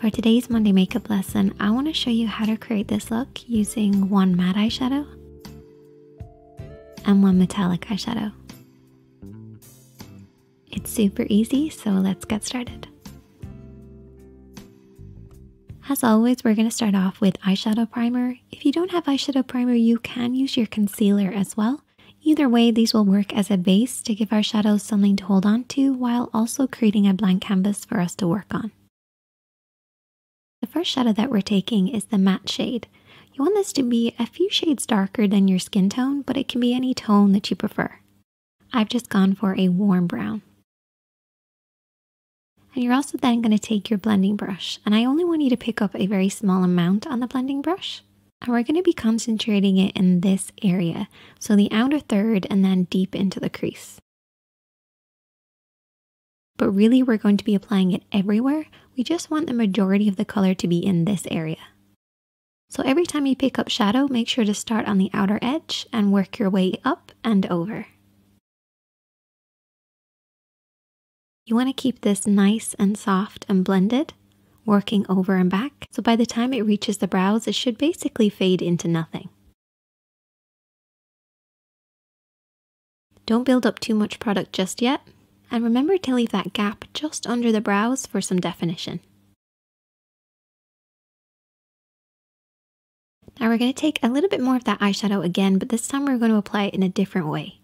For today's Monday makeup lesson, I want to show you how to create this look using one matte eyeshadow and one metallic eyeshadow. It's super easy, so let's get started. As always, we're going to start off with eyeshadow primer. If you don't have eyeshadow primer, you can use your concealer as well. Either way, these will work as a base to give our shadows something to hold on to while also creating a blank canvas for us to work on. The first shadow that we're taking is the matte shade. You want this to be a few shades darker than your skin tone, but it can be any tone that you prefer. I've just gone for a warm brown. And you're also then going to take your blending brush, and I only want you to pick up a very small amount on the blending brush. And we're going to be concentrating it in this area, so the outer third and then deep into the crease. But really, we're going to be applying it everywhere we just want the majority of the color to be in this area. So every time you pick up shadow, make sure to start on the outer edge and work your way up and over. You want to keep this nice and soft and blended, working over and back, so by the time it reaches the brows, it should basically fade into nothing. Don't build up too much product just yet, and remember to leave that gap just under the brows for some definition. Now we're going to take a little bit more of that eyeshadow again, but this time we're going to apply it in a different way.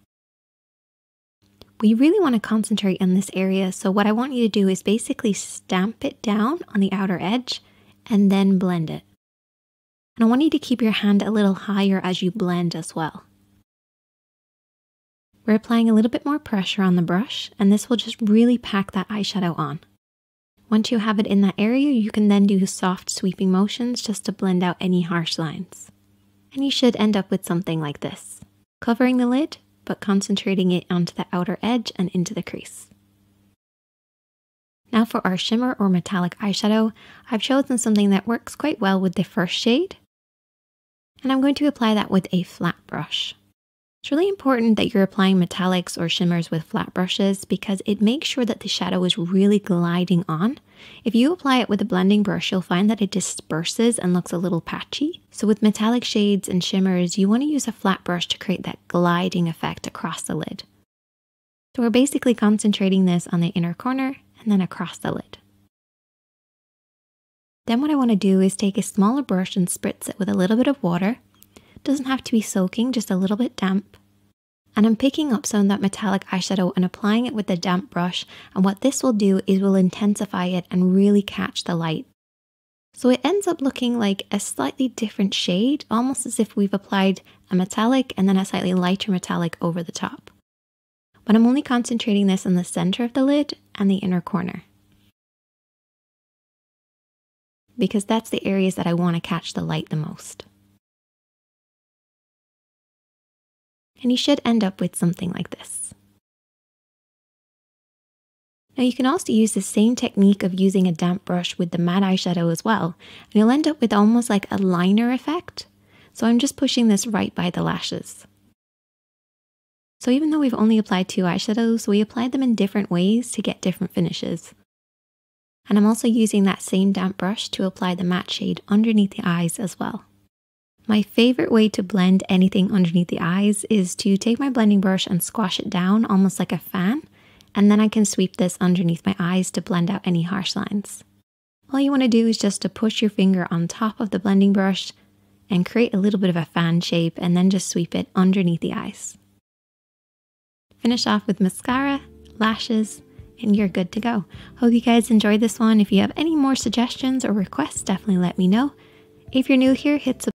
We really want to concentrate on this area, so what I want you to do is basically stamp it down on the outer edge and then blend it. And I want you to keep your hand a little higher as you blend as well. We're applying a little bit more pressure on the brush and this will just really pack that eyeshadow on. Once you have it in that area, you can then do soft sweeping motions just to blend out any harsh lines. And you should end up with something like this, covering the lid, but concentrating it onto the outer edge and into the crease. Now for our shimmer or metallic eyeshadow, I've chosen something that works quite well with the first shade. And I'm going to apply that with a flat brush. It's really important that you're applying metallics or shimmers with flat brushes because it makes sure that the shadow is really gliding on. If you apply it with a blending brush, you'll find that it disperses and looks a little patchy. So with metallic shades and shimmers, you want to use a flat brush to create that gliding effect across the lid. So we're basically concentrating this on the inner corner and then across the lid. Then what I want to do is take a smaller brush and spritz it with a little bit of water doesn't have to be soaking, just a little bit damp. And I'm picking up some of that metallic eyeshadow and applying it with the damp brush. And what this will do is will intensify it and really catch the light. So it ends up looking like a slightly different shade, almost as if we've applied a metallic and then a slightly lighter metallic over the top. But I'm only concentrating this in the center of the lid and the inner corner. Because that's the areas that I want to catch the light the most. And you should end up with something like this. Now you can also use the same technique of using a damp brush with the matte eyeshadow as well, and you'll end up with almost like a liner effect. So I'm just pushing this right by the lashes. So even though we've only applied two eyeshadows, we applied them in different ways to get different finishes. And I'm also using that same damp brush to apply the matte shade underneath the eyes as well. My favorite way to blend anything underneath the eyes is to take my blending brush and squash it down almost like a fan, and then I can sweep this underneath my eyes to blend out any harsh lines. All you want to do is just to push your finger on top of the blending brush and create a little bit of a fan shape and then just sweep it underneath the eyes. Finish off with mascara, lashes, and you're good to go. Hope you guys enjoyed this one. If you have any more suggestions or requests, definitely let me know. If you're new here, hit subscribe